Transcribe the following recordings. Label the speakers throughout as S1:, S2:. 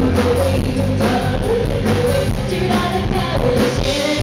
S1: you. away, keep away, love not attack,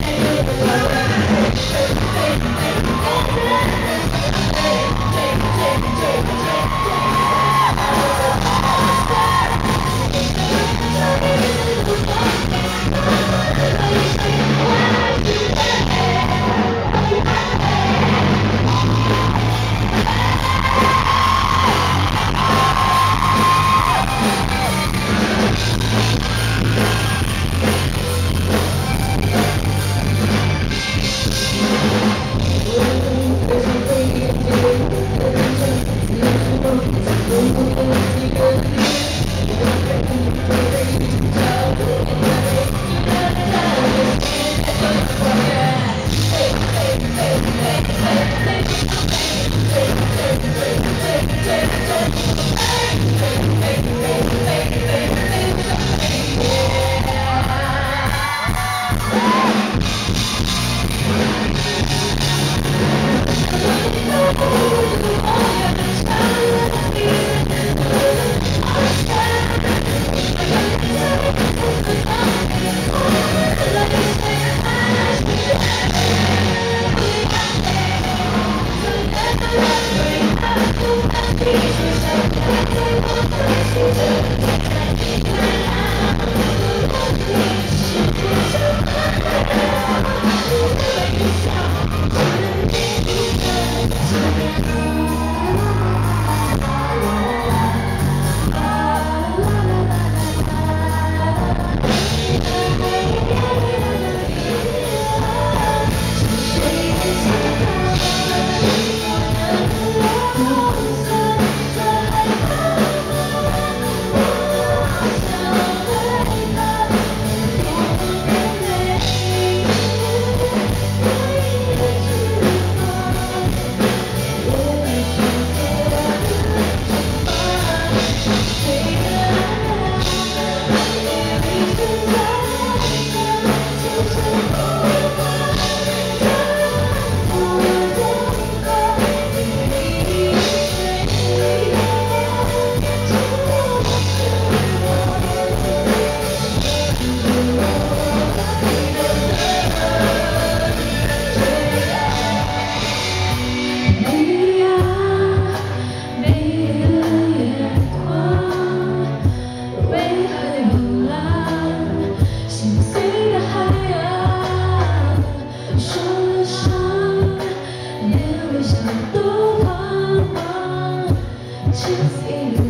S1: Just in